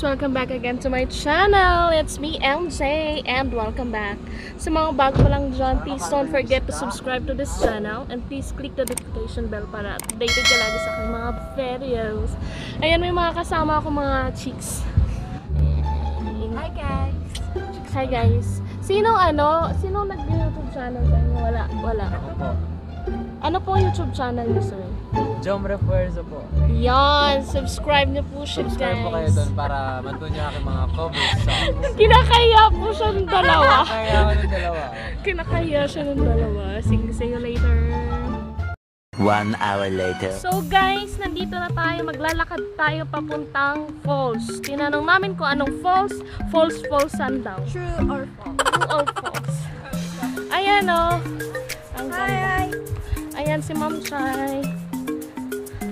Guys! Welcome back again to my channel! It's me, MJ, and welcome back. Sa mga bago pa lang dyan, please don't forget to subscribe to this channel and please click the notification bell para updated ka lagi sa aking mga videos. Ayan, may mga kasama ako mga chicks. Hi guys! Hi guys! Sino ano? Sino nag-YouTube channel sa inyo? Wala. Wala. Ako po. Ano po YouTube channel niyo, sir? Jom Refuerzo po. Yan! Subscribe niyo po siya, Subscribe guys. po kayo doon para matuon niyo aking mga covers songs. Kinakaya po siya ng dalawa. Kaya ako ng dalawa. Kinakaya siya ng dalawa. Sige, see you later. One hour later. So guys, nandito na tayo. Maglalakad tayo papuntang falls. Tinanong namin kung anong falls. Falls, falls, saan daw? True or false? True or falls? Ayan o. Oh. Ang ganda. Hi! Ayan si Ma'am Chay.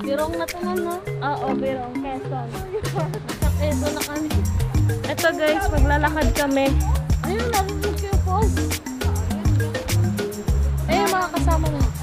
Birong na to no? Oo, birong. Quezon. Sa Quezon na kami. Ito guys, maglalakad kami. Ayun, narinig ko yung falls. Ayun, mga kasama na.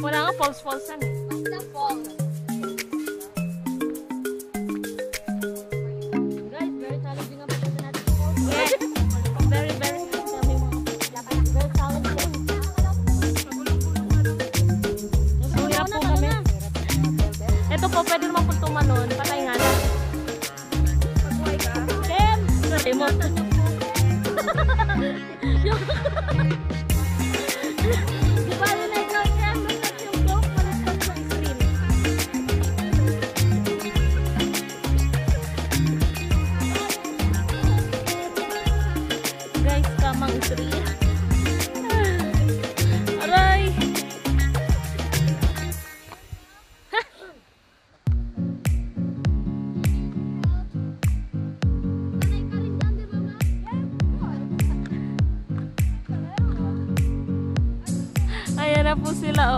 Wala nga false false yan eh. Basta false.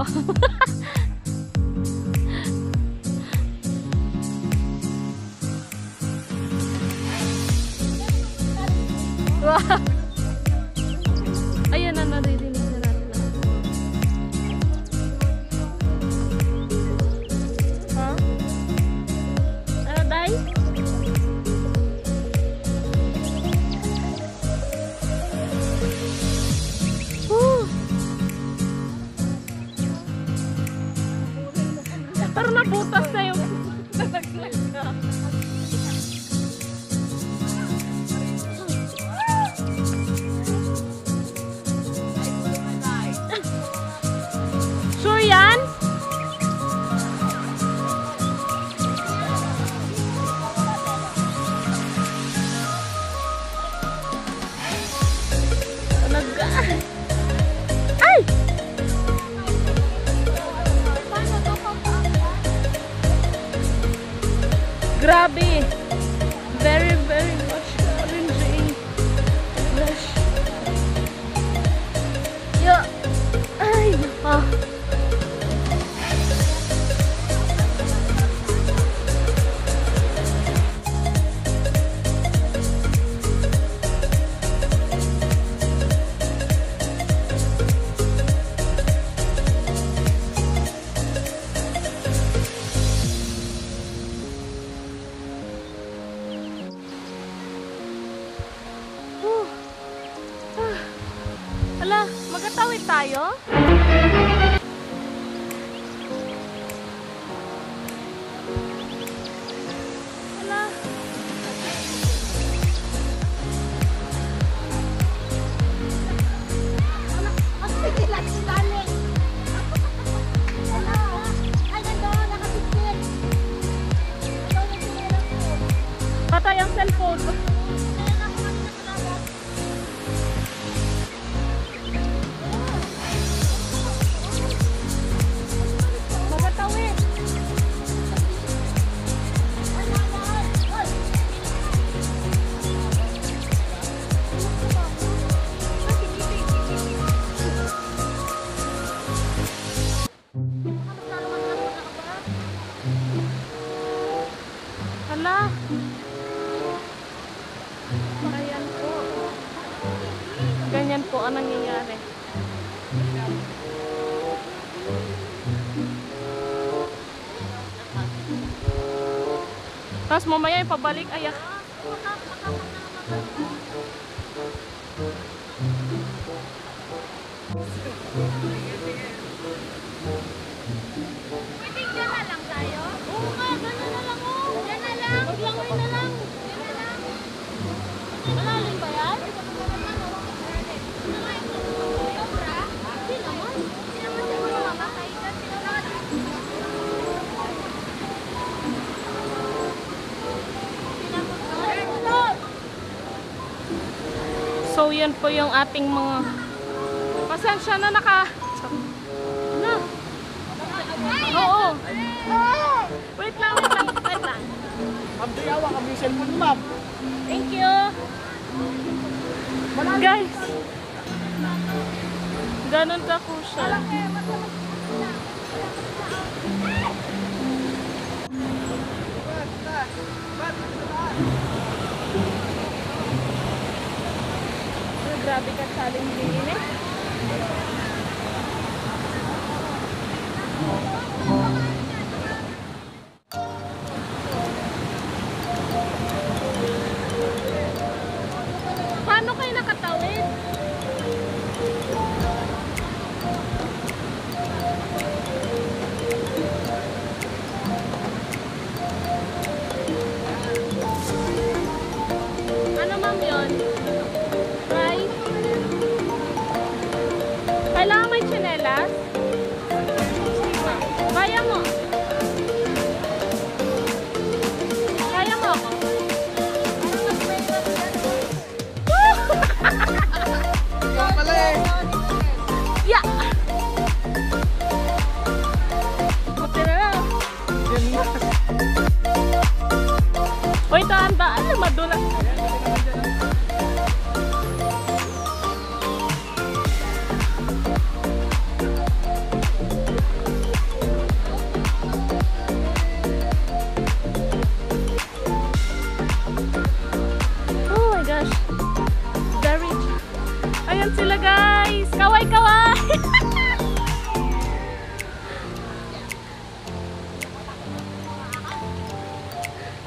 哈 哈 Pero nabutas Tapos mamaya yung pabalik, ayak. Yan po yung ating mga... Pasensya na naka... Na. Oo. Wait lang, wait lang, wait lang. Ma'am, dayawa kami yung cellphone ma'am. Thank you. Guys. Ganon ka po siya. Oh, grabe ka challenging yun eh.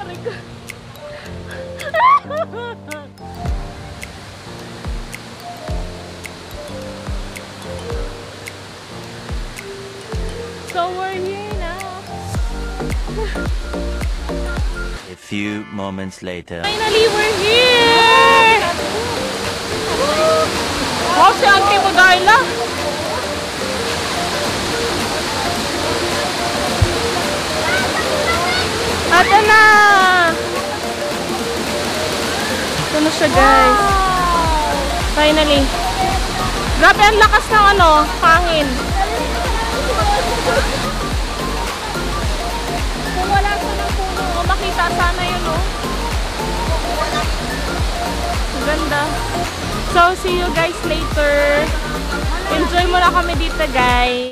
So we're here now. A few moments later. Finally, we're here! Wow, si Auntie mo Ate na! Ito na siya, guys. Finally. Grabe, ang lakas ng ano, hangin. Kung wala sa ng puno, o makita sana yun, oh. Ganda. So, see you guys later. Enjoy mo na kami dito, guys.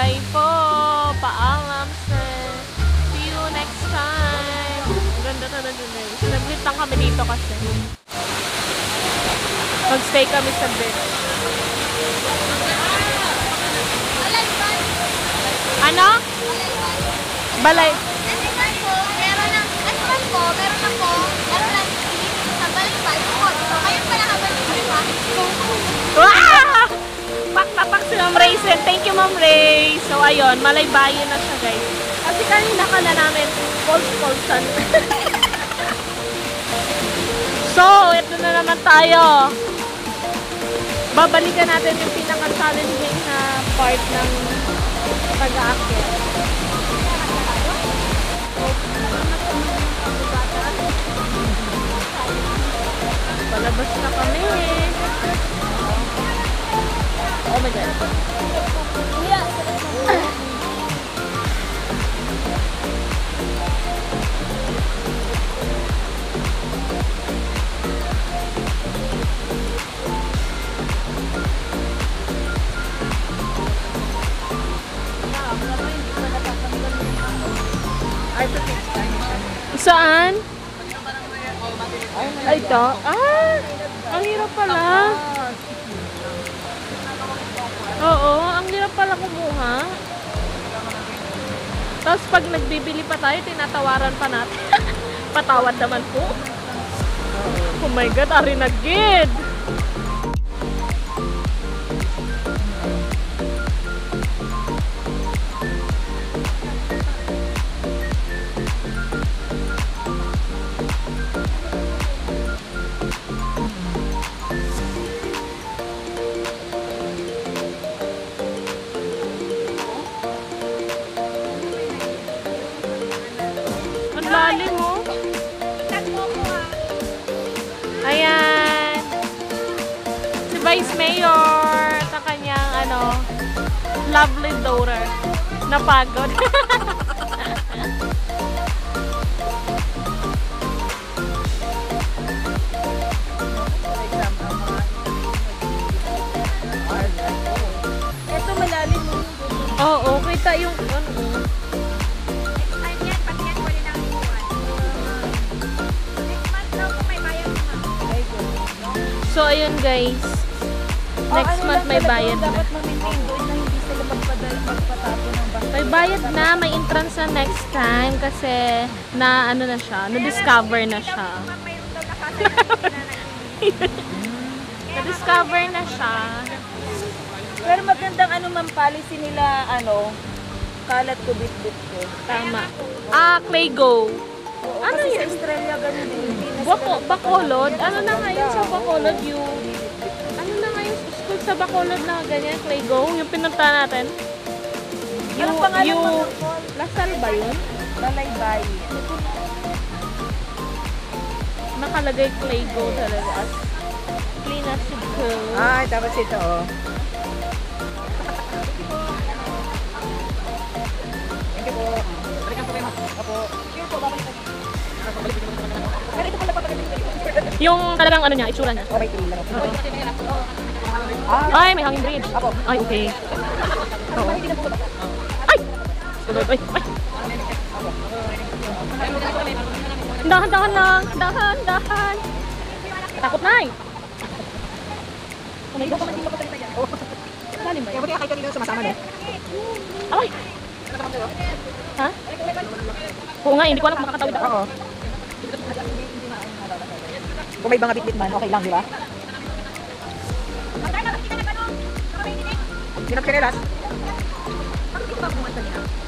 Bye po. Paalam, sir. See you next time. naman din eh. Sinaglit lang kami dito kasi. Mag-stay kami sa bed. Ano? Balay. Animal po, meron ng, animal po, meron na po, Atlantic, sa Balimbay, Kokoto. Ngayon pala ka Balimbay, bakit po? Wow! Pak na pak si Ma'am Ray. Thank you, Ma'am Ray. So, ayun, malaybayin na siya, guys. Kasi kanina ka na namin pulse-pulsan. so, ito na naman tayo. Babalikan natin yung pinaka-challenging na part ng pag-aakyat. Palabas na kami. Oh my God. Saan? Ay, ito? Ah! Ang hirap pala. Oo, ang hirap pala kumuha. Tapos pag nagbibili pa tayo, tinatawaran pa natin. Patawad naman po. Oh my God, ari na gid. Lovely daughter. Napagod. Ito malalim mo. Oo, kita yung ano. So, ayun guys. Next month may bayad na. Dapat ma-maintain magpadala, magpatapon ng basta. May bayad na, may entrance na next time kasi na ano na siya, na-discover na siya. Na-discover na siya. Pero magandang ano man policy nila, ano, kalat ko bit-bit ko. Tama. Ah, Clay Go. Oo, Ano yun? sa Australia ganun din. Bako, Bacolod? Ano na ngayon sa Bacolod yung... Ano na ngayon school sa Bacolod na ganyan, Clay Go? Yung pinunta natin? Anong pangalan mo? Lasal ba yun? Balaybay. Nakalagay Clay Go talaga as clean as it goes. Ay, tapos ito oh. Thank you po. Balikan po kayo ma. Opo. Yung talagang ano niya, itsura niya. May tingin lang. Ay, may hanging bridge. Apo. Ay, okay. Oo. Ay! Ay, ay. Dahan-dahan lang. Dahan, dahan. Takot na eh. Oh my gosh. Lalim ba yun? buti nga kayo sumasama no? Ay! Ha? Oo nga, hindi ko alam kung makakatawid ako. Oo. Kung may mga bitbit man, okay lang, di ba? Pinagsinelas.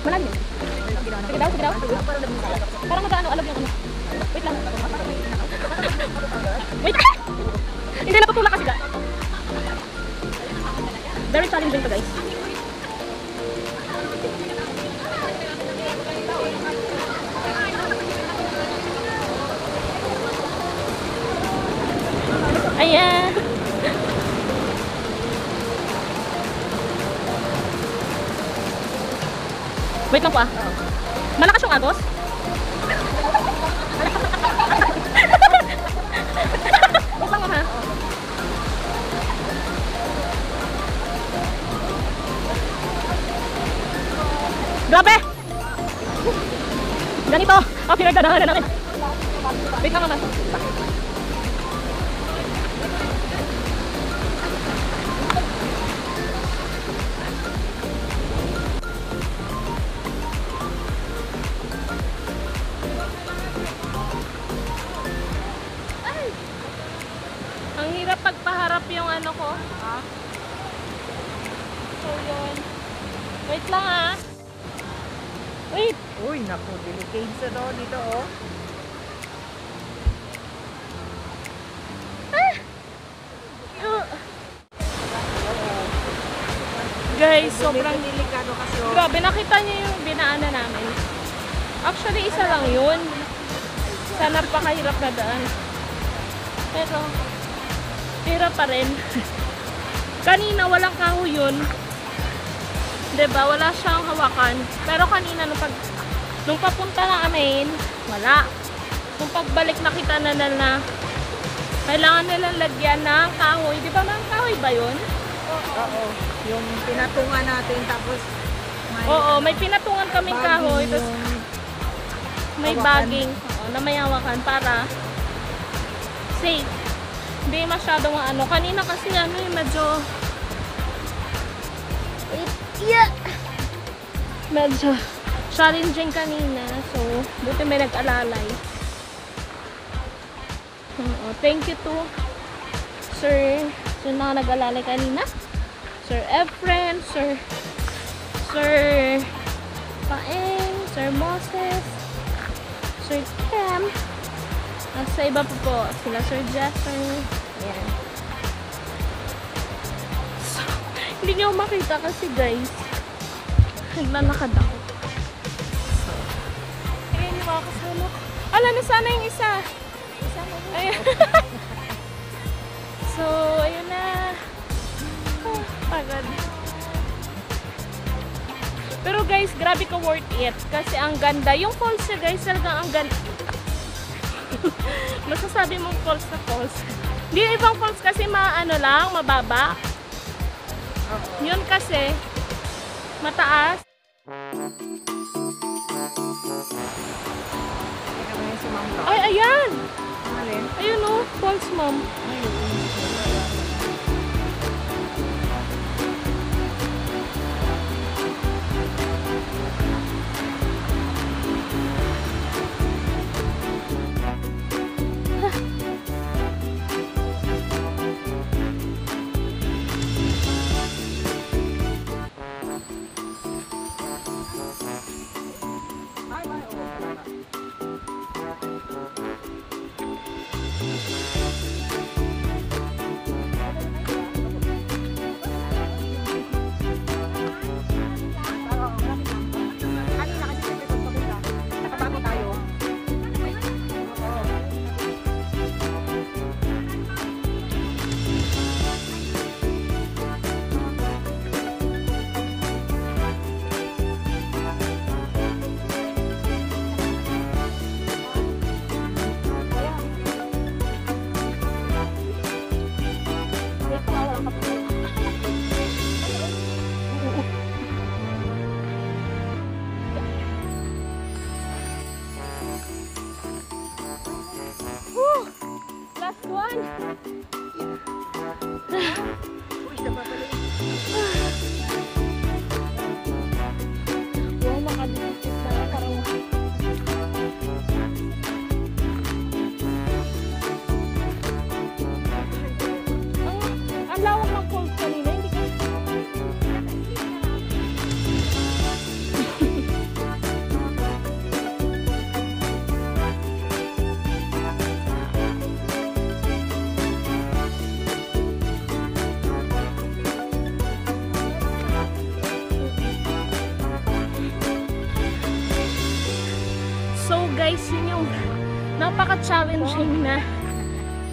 Malalim. Sige daw, sige daw. Parang mag-ano, alam yung ano. Wait lang. Wait! Hindi natutulak kasi da. Very challenging to guys. Ayan. Wait lang po ah. Malakas yung agos? Wait ha. Grabe! Ganito ang pinagdadaanan namin. Wait lang naman. So, yun. Wait lang ah. Wait! Uy, naku, delicate sa do dito oh. Uh. Guys, sobrang delikado kasi oh. Grabe, nakita niyo yung binaanan namin. Actually, isa lang yun. Sa napakahirap na daan. Pero, hirap pa rin. kanina, walang kahoy yun. Ba Wala siyang hawakan. Pero kanina, nung, pag, nung papunta na amin, wala. Nung pagbalik, nakita na na na kailangan nilang lagyan ng kahoy. Di ba kahoy ba yun? Oo. Yung pinatungan natin tapos may Oo, may pinatungan kaming kahoy. Tapos yung may Hawakan. bagging oo, na may hawakan para safe. Hindi masyadong ano. Kanina kasi ano eh, medyo yeah. medyo challenging kanina. So, buti may nag-alalay. Oo, thank you to Sir, Sir na nag-alalay kanina. Sir Efren, Sir Sir Paeng, Sir Moses, Sir Cam, at sa iba pa po, sila Sir Jester. Ayan. Hindi nyo makita kasi guys, naglalakad ako. So, ayan yung mga kasulok. Ala, nasana yung isa. Ayan. so, ayun na. Ah, pagod. Pero guys, grabe ko worth it. Kasi ang ganda. Yung falls niya guys, talagang ang ganda. Masasabi mong falls na falls. Hindi yung ibang falls kasi maano lang, mababa. Yun kasi, mataas. Ay, ayan! Alin? Ayun o, falls mom. Ay, napaka-challenging na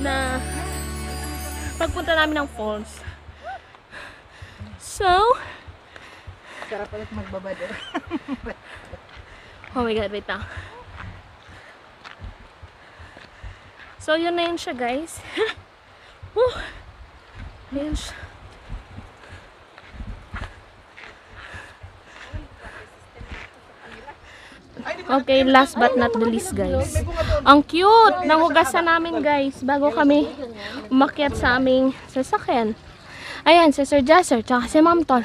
na pagpunta namin ng falls. So, Sarap ulit magbabad oh my god, wait lang. So, yun na yun siya guys. Woo! Ayun siya. Okay, last but not the least, guys. Ang cute! Nangugasan namin, guys, bago kami umakyat sa aming sasakyan. Ayan, si Sir Jasser, tsaka si Ma'am Tol.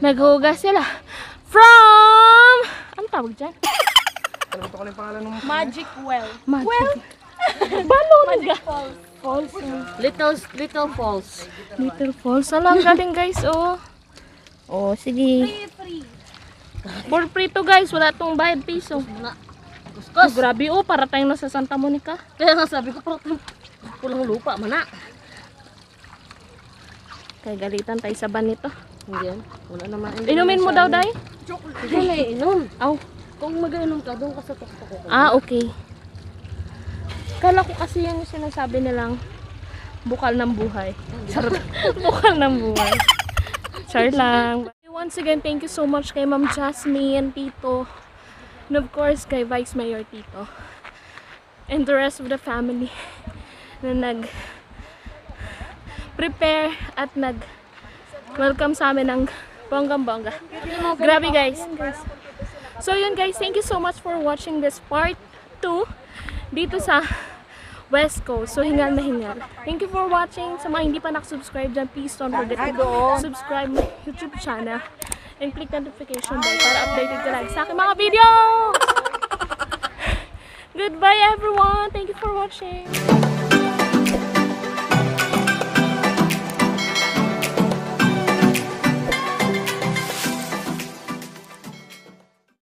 Naghugas sila. From... Ano tawag dyan? Magic well. Magic. Well? Balon ga. Falls. Little, little falls. Little falls. Alam, galing guys, oh. Oh, sige. Free, free. For free to guys, wala tong bayad piso. Oh, grabe oh, para tayong nasa Santa Monica. Kaya nga sabi ko, parang pulang lupa, mana. Kaya galitan tayo sa ban nito. Hindi yan. Wala naman. Inumin mo daw, Day? Hindi na inom. Aw. Kung mag-inom ka, doon ka sa tuktok ko. Ah, okay. Kala ko kasi yung sinasabi nilang bukal ng buhay. Charot. bukal ng buhay. Char lang. Once again, thank you so much kay Ma'am Jasmine, Tito, and of course kay Vice Mayor Tito, and the rest of the family na nag prepare at nag welcome sa amin ng bonggang-bongga. Grabe guys. So yun guys, thank you so much for watching this part 2 dito sa West Coast. So hingal na hingal. Thank you for watching. Sa mga hindi pa nakasubscribe dyan, please don't forget to subscribe my YouTube channel and click the notification bell para updated ka lagi sa aking mga videos! Goodbye everyone! Thank you for watching!